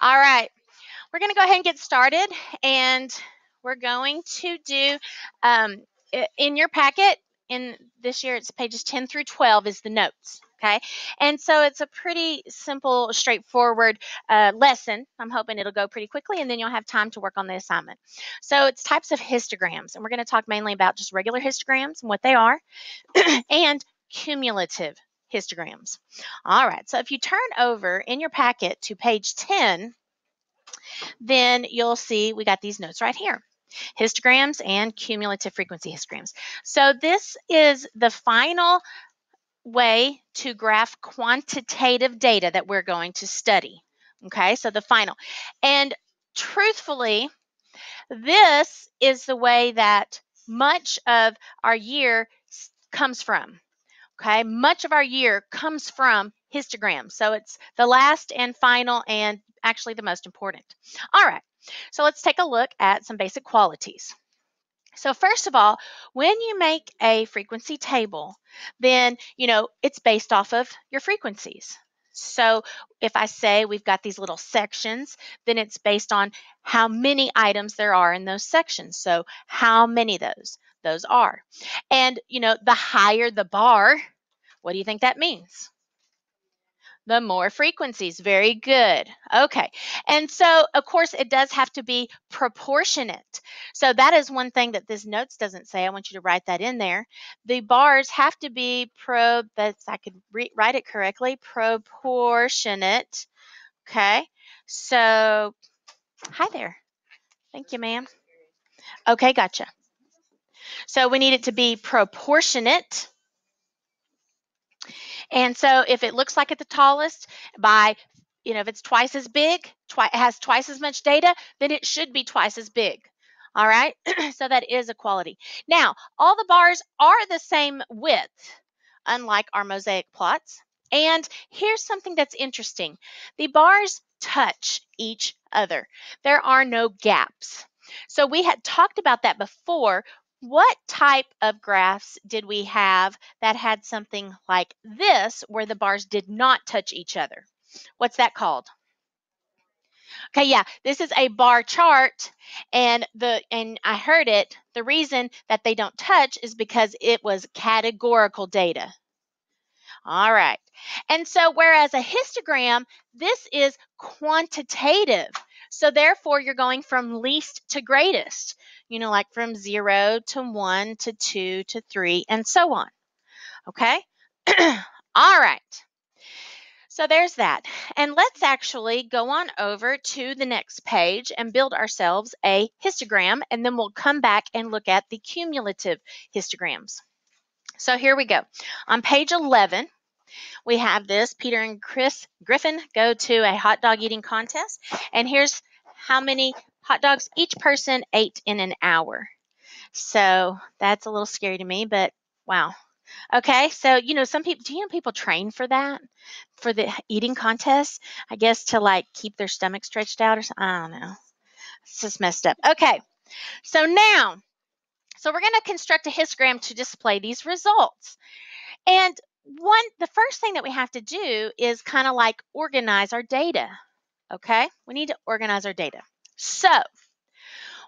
All right, we're going to go ahead and get started, and we're going to do um, in your packet. In this year, it's pages 10 through 12 is the notes. Okay, and so it's a pretty simple, straightforward uh, lesson. I'm hoping it'll go pretty quickly, and then you'll have time to work on the assignment. So it's types of histograms, and we're going to talk mainly about just regular histograms and what they are, and cumulative histograms. All right, so if you turn over in your packet to page 10, then you'll see we got these notes right here histograms and cumulative frequency histograms. So this is the final way to graph quantitative data that we're going to study. Okay, so the final. And truthfully, this is the way that much of our year comes from. Okay, much of our year comes from histograms. So it's the last and final and actually the most important. All right, so let's take a look at some basic qualities. So first of all, when you make a frequency table, then, you know, it's based off of your frequencies. So if I say we've got these little sections, then it's based on how many items there are in those sections. So how many those? Those are. And, you know, the higher the bar, what do you think that means? The more frequencies. Very good. Okay. And so, of course, it does have to be proportionate. So that is one thing that this notes doesn't say. I want you to write that in there. The bars have to be pro, that's, I could re- write it correctly, proportionate. Okay. So, hi there. Thank you, ma'am. Okay, gotcha. So we need it to be proportionate. And so if it looks like it's the tallest by, you know, if it's twice as big, twi- has twice as much data, then it should be twice as big. All right, so that is equality. Now, all the bars are the same width, unlike our mosaic plots. And here's something that's interesting. The bars touch each other. There are no gaps. So we had talked about that before what type of graphs did we have that had something like this where the bars did not touch each other? What's that called? Okay, yeah, this is a bar chart and the and I heard it, the reason that they don't touch is because it was categorical data. All right. And so whereas a histogram, this is quantitative. So therefore you're going from least to greatest you know, like from zero to one to two to three and so on. Okay? All right. So there's that. And let's actually go on over to the next page and build ourselves a histogram, and then we'll come back and look at the cumulative histograms. So here we go. On page 11, we have this Peter and Chris Griffin go to a hot dog eating contest, and here's how many hot dogs each person ate in an hour. So that's a little scary to me, but wow. Okay, so you know, some people, do you know people train for that, for the eating contest? I guess to like keep their stomach stretched out or something. I don't know. It's just messed up. Okay, so now, so we're going to construct a histogram to display these results. And one, the first thing that we have to do is kind of like organize our data. Okay, we need to organize our data. So,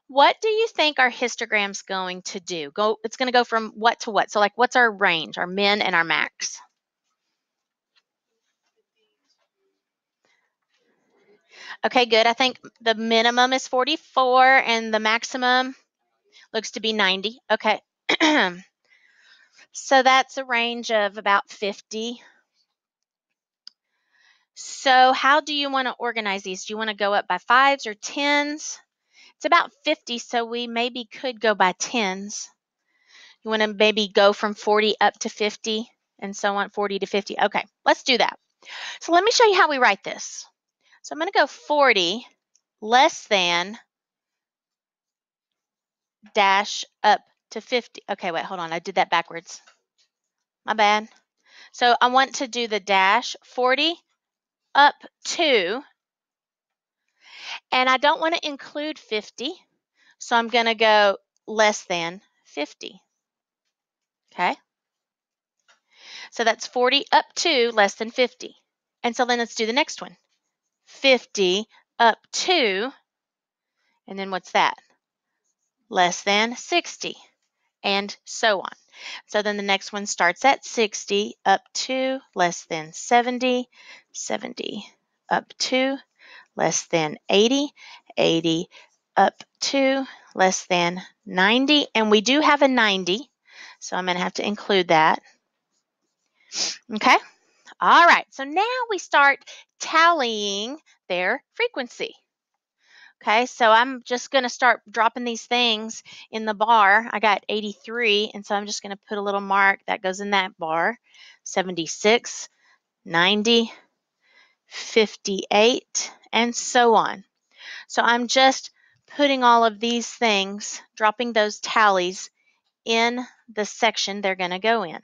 what do you think our histogram's going to do? Go it's going to go from what to what? So like what's our range, our min and our max? Okay, good. I think the minimum is 44 and the maximum looks to be 90. Okay. so that's a range of about 50. So how do you want to organize these? Do you want to go up by fives or tens? It's about 50, so we maybe could go by tens. You want to maybe go from 40 up to 50 and so on, 40 to 50. Okay, let's do that. So let me show you how we write this. So I'm going to go 40 less than dash up to 50. Okay, wait, hold on. I did that backwards. My bad. So I want to do the dash 40 up to, and I don't want to include 50, so I'm going to go less than 50. Okay? So that's 40 up to less than 50. And so then let's do the next one. 50 up to, and then what's that? Less than 60, and so on. So then the next one starts at 60 up to less than 70, 70 up to less than 80, 80 up to less than 90, and we do have a 90, so I'm going to have to include that. Okay, all right, so now we start tallying their frequency. Okay, so I'm just going to start dropping these things in the bar. I got 83, and so I'm just going to put a little mark that goes in that bar. 76, 90, 58, and so on. So I'm just putting all of these things, dropping those tallies in the section they're going to go in.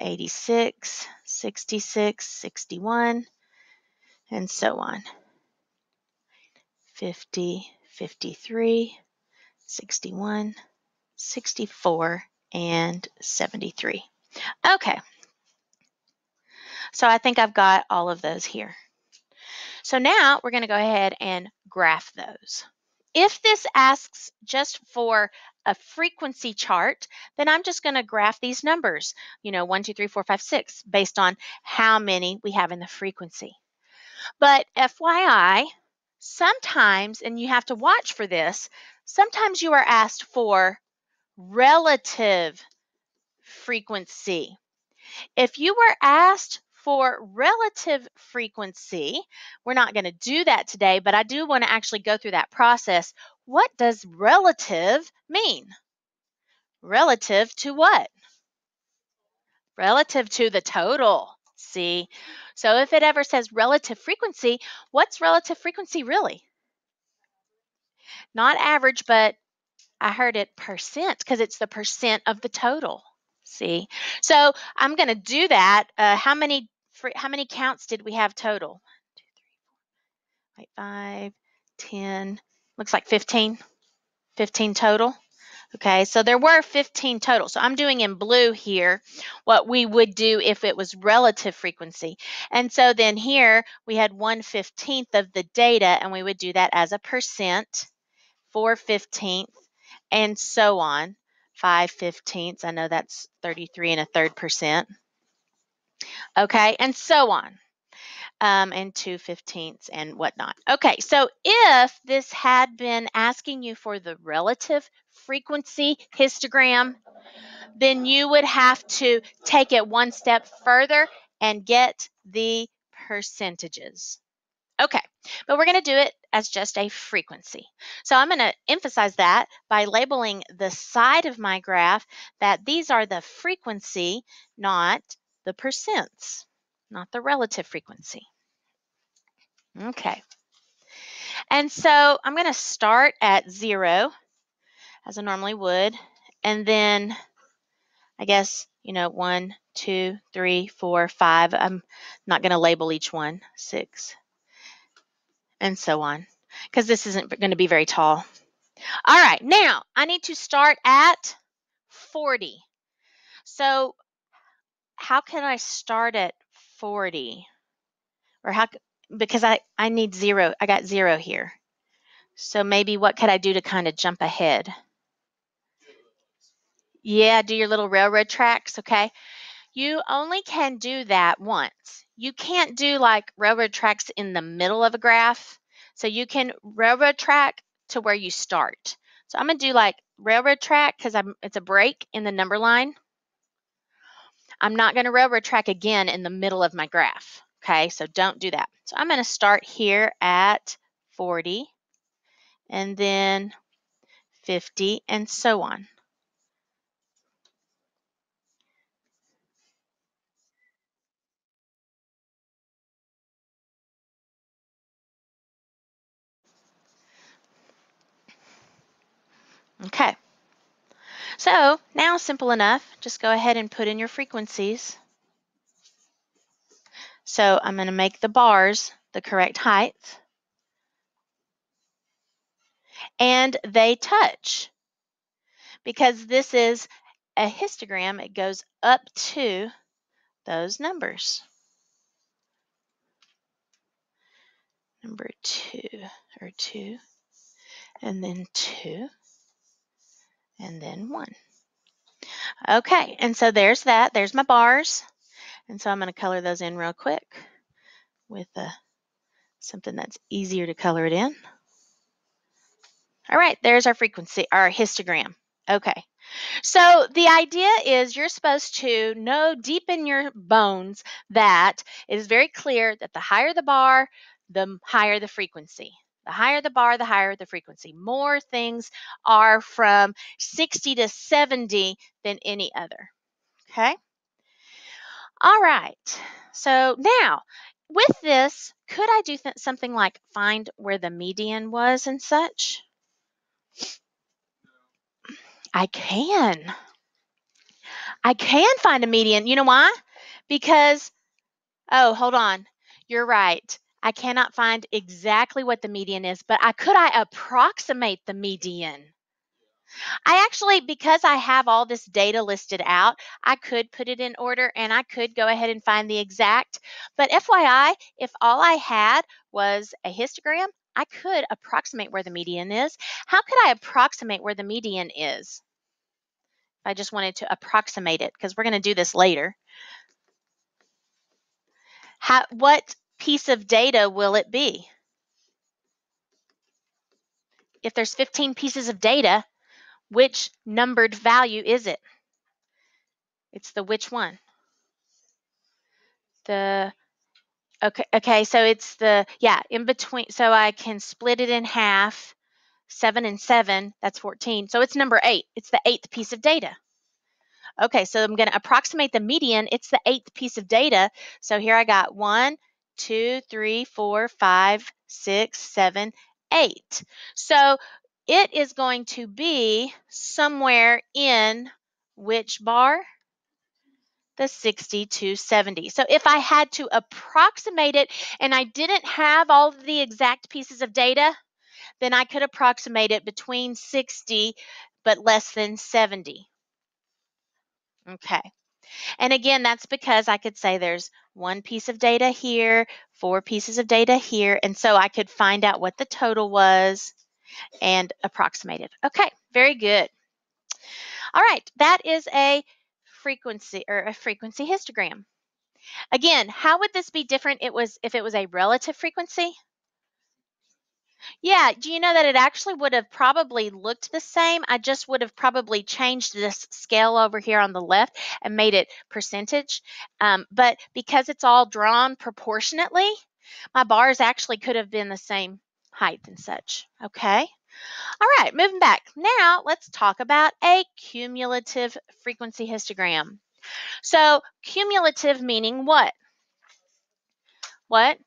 86, 66, 61, and so on. 50, 53, 61, 64, and 73. Okay. So I think I've got all of those here. So now we're going to go ahead and graph those. If this asks just for a frequency chart, then I'm just going to graph these numbers, you know, 1, 2, 3, 4, 5, 6, based on how many we have in the frequency. But FYI, sometimes, and you have to watch for this, sometimes you are asked for relative frequency. If you were asked for relative frequency, we're not going to do that today, but I do want to actually go through that process. What does relative mean? Relative to what? Relative to the total. See? So if it ever says relative frequency, what's relative frequency really? Not average, but I heard it percent because it's the percent of the total. See? So I'm going to do that. Uh, how many how many counts did we have total? Two, three, four, five, 10, looks like 15, 15 total. Okay, so there were 15 total. So I'm doing in blue here what we would do if it was relative frequency. And so then here we had 1 15th of the data, and we would do that as a percent, 4 15th, and so on. 5 fifteenths, I know that's 33 and a third percent okay, and so on. Um, and 2 fifteenths and whatnot. Okay, so if this had been asking you for the relative frequency histogram, then you would have to take it one step further and get the percentages. Okay, but we're going to do it as just a frequency. So I'm going to emphasize that by labeling the side of my graph that these are the frequency, not the percents, not the relative frequency. Okay. And so I'm going to start at zero, as I normally would, and then I guess, you know, one, two, three, four, five. I'm not going to label each one, six, and so on, because this isn't going to be very tall. All right, now I need to start at 40. So how can I start at 40? Or how, because I, I need zero, I got zero here. So maybe what could I do to kind of jump ahead? Yeah, do your little railroad tracks, okay? You only can do that once. You can't do like railroad tracks in the middle of a graph. So you can railroad track to where you start. So I'm to do like railroad track because I'm it's a break in the number line. I'm not going to railroad track again in the middle of my graph. Okay, so don't do that. So I'm going to start here at 40 and then 50 and so on. Okay. So now simple enough, just go ahead and put in your frequencies. So I'm going to make the bars the correct height. And they touch because this is a histogram. It goes up to those numbers. number two, or two, and then two, and then one. Okay, and so there's that. There's my bars. And so I'm going to color those in real quick with uh, something that's easier to color it in. All right, there's our frequency, our histogram. Okay, so the idea is you're supposed to know deep in your bones that it is very clear that the higher the bar, the higher the frequency. The higher the bar, the higher the frequency. More things are from 60 to 70 than any other. Okay? All right. So now, with this, could I do th something like find where the median was and such? I can. I can find a median. You know why? Because, oh, hold on. You're right. I cannot find exactly what the median is, but I could I approximate the median? I actually, because I have all this data listed out, I could put it in order and I could go ahead and find the exact. But FYI, if all I had was a histogram, I could approximate where the median is. How could I approximate where the median is? If I just wanted to approximate it, because we're going to do this later. How, what piece of data will it be? If there's 15 pieces of data, which numbered value is it? It's the which one? The okay okay so it's the yeah in between so I can split it in half 7 and 7 that's 14 so it's number 8 it's the eighth piece of data okay so I'm going to approximate the median it's the eighth piece of data so here I got one two three four five six seven eight so it is going to be somewhere in which bar? The 60 to 70. So if I had to approximate it and I didn't have all of the exact pieces of data, then I could approximate it between 60 but less than 70. Okay. And again, that's because I could say there's one piece of data here, four pieces of data here, and so I could find out what the total was and approximated. Okay, very good. All right, that is a frequency or a frequency histogram. Again, how would this be different it was if it was a relative frequency? Yeah, do you know that it actually would have probably looked the same? I just would have probably changed this scale over here on the left and made it percentage. Um, but because it's all drawn proportionately, my bars actually could have been the same height and such. Okay. All right, moving back. Now let's talk about a cumulative frequency histogram. So cumulative meaning what? What?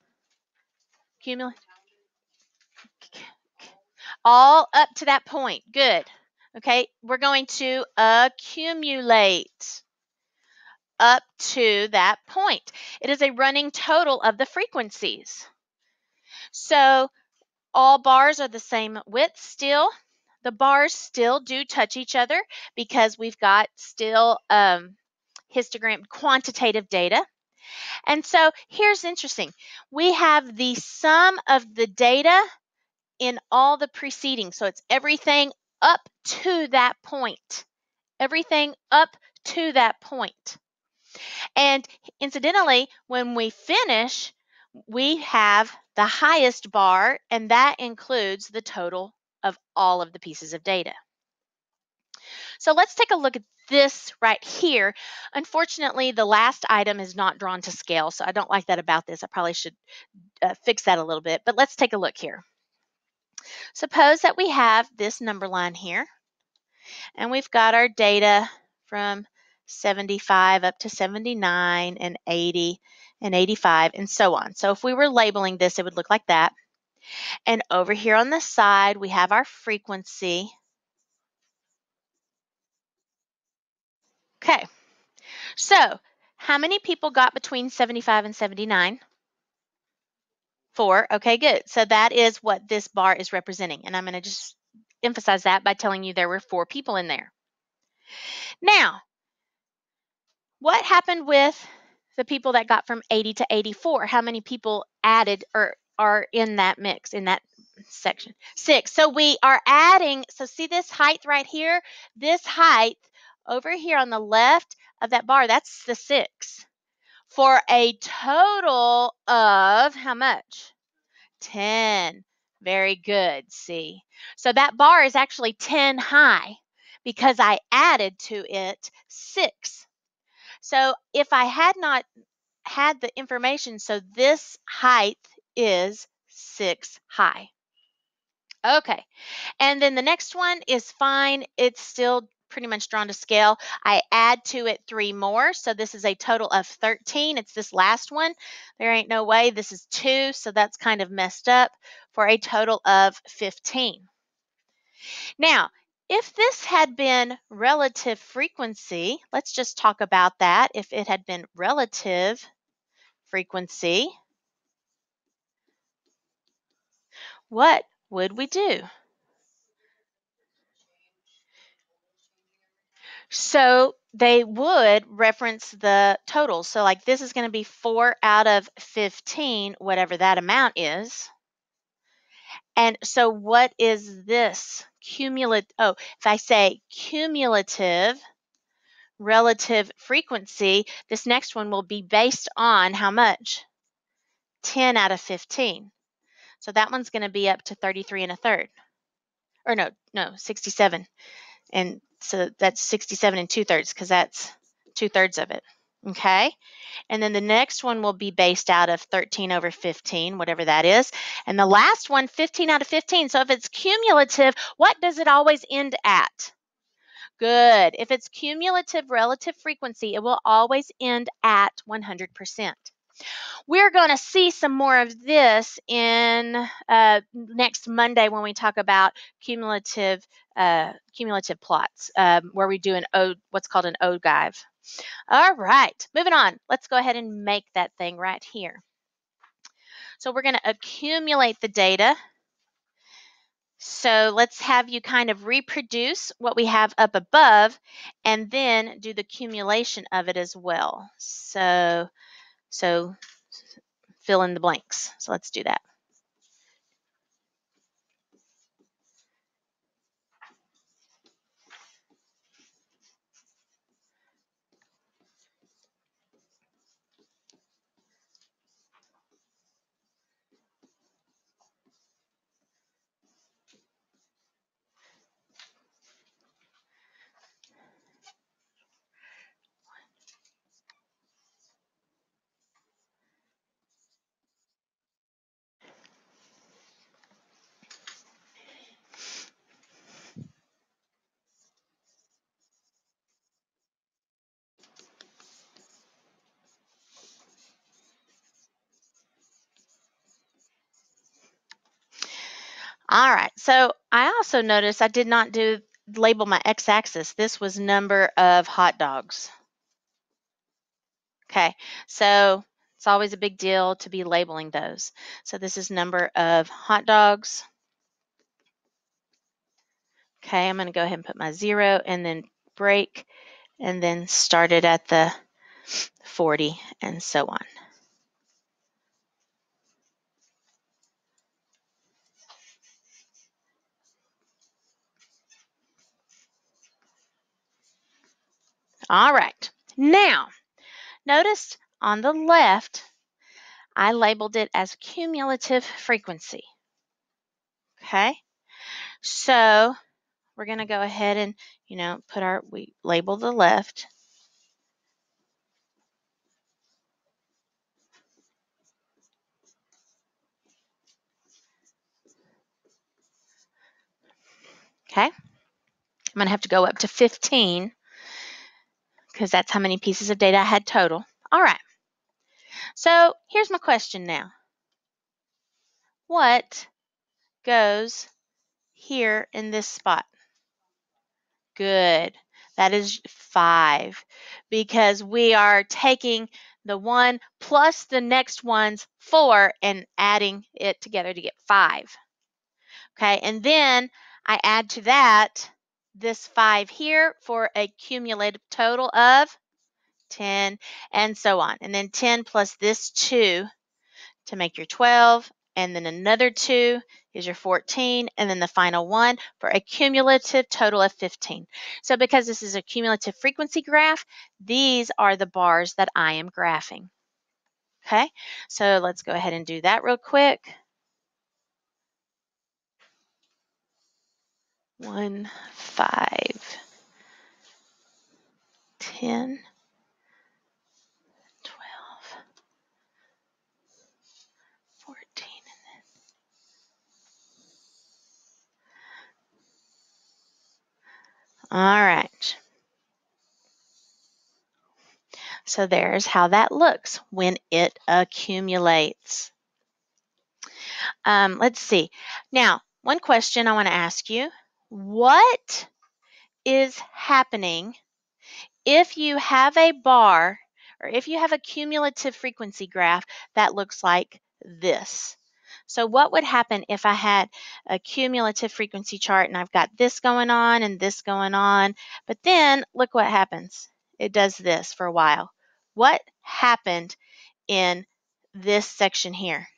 Cumulative. All up to that point. Good. Okay, we're going to accumulate up to that point. It is a running total of the frequencies. So all bars are the same width still. The bars still do touch each other because we've got still um, histogram quantitative data. And so here's interesting. We have the sum of the data in all the preceding. So it's everything up to that point. Everything up to that point. And incidentally, when we finish, we have the highest bar, and that includes the total of all of the pieces of data. So let's take a look at this right here. Unfortunately, the last item is not drawn to scale, so I don't like that about this. I probably should uh, fix that a little bit, but let's take a look here. Suppose that we have this number line here, and we've got our data from 75 up to 79 and 80 and 85 and so on. So if we were labeling this, it would look like that. And over here on the side, we have our frequency. Okay, so how many people got between 75 and 79? Four. Okay, good. So that is what this bar is representing. And I'm going to just emphasize that by telling you there were four people in there. Now, what happened with the people that got from 80 to 84? How many people added or are in that mix, in that section. Six. So we are adding, so see this height right here? This height over here on the left of that bar, that's the six. For a total of how much? 10. Very good, see. So that bar is actually 10 high because I added to it 6. So if I had not had the information, so this height is 6 high. Okay, and then the next one is fine. It's still pretty much drawn to scale. I add to it three more, so this is a total of 13. It's this last one. There ain't no way. This is two, so that's kind of messed up for a total of 15. Now, if this had been relative frequency, let's just talk about that. If it had been relative frequency, what would we do? So they would reference the totals. So like this is going to be 4 out of 15, whatever that amount is. And so what is this? Cumulative, oh, if I say cumulative relative frequency, this next one will be based on how much? 10 out of 15. So that one's going to be up to 33 and a third. Or no, no, 67. And so that's 67 and two thirds because that's two thirds of it. Okay. And then the next one will be based out of 13 over 15, whatever that is. And the last one, 15 out of 15. So if it's cumulative, what does it always end at? Good. If it's cumulative relative frequency, it will always end at 100%. We're going to see some more of this in uh, next Monday when we talk about cumulative uh, cumulative plots, um, where we do an what's called an ogive. All right, moving on. Let's go ahead and make that thing right here. So we're going to accumulate the data. So let's have you kind of reproduce what we have up above and then do the accumulation of it as well. So so fill in the blanks. So let's do that. All right, so I also noticed I did not do label my x-axis. This was number of hot dogs. Okay, so it's always a big deal to be labeling those. So this is number of hot dogs. Okay, I'm going to go ahead and put my zero and then break and then start it at the 40 and so on. All right. Now, notice on the left, I labeled it as cumulative frequency. Okay. So we're going to go ahead and, you know, put our, we label the left. Okay. I'm going to have to go up to 15 because that's how many pieces of data I had total. All right. So here's my question now. What goes here in this spot? Good. That is 5 because we are taking the 1 plus the next one's 4 and adding it together to get 5. Okay, and then I add to that this 5 here for a cumulative total of 10, and so on. And then 10 plus this 2 to make your 12, and then another 2 is your 14, and then the final one for a cumulative total of 15. So because this is a cumulative frequency graph, these are the bars that I am graphing. Okay, so let's go ahead and do that real quick. One, five, ten, twelve, fourteen, All right. So there's how that looks when it accumulates. Um, let's see. Now, one question I want to ask you. What is happening if you have a bar or if you have a cumulative frequency graph that looks like this? So what would happen if I had a cumulative frequency chart and I've got this going on and this going on, but then look what happens. It does this for a while. What happened in this section here?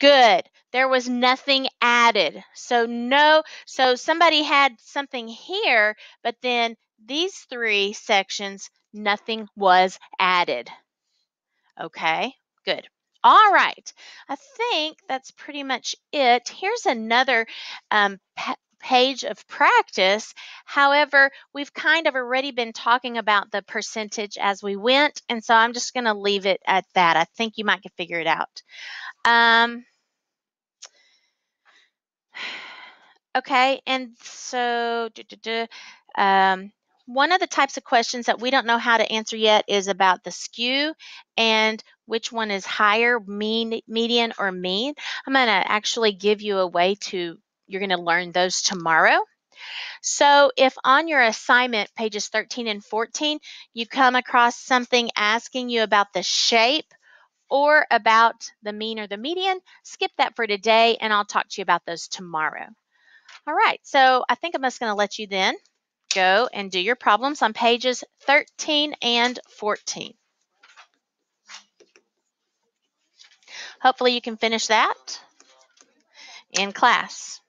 Good. There was nothing added. So no, so somebody had something here, but then these three sections, nothing was added. Okay, good. All right, I think that's pretty much it. Here's another um, page of practice. However, we've kind of already been talking about the percentage as we went, and so I'm just going to leave it at that. I think you might figure it out. Um, okay, and so um, one of the types of questions that we don't know how to answer yet is about the skew and which one is higher, mean, median, or mean. I'm going to actually give you a way to, you're going to learn those tomorrow. So if on your assignment, pages 13 and 14, you come across something asking you about the shape or about the mean or the median, skip that for today and I'll talk to you about those tomorrow. All right, so I think I'm just going to let you then go and do your problems on pages 13 and 14. Hopefully you can finish that in class.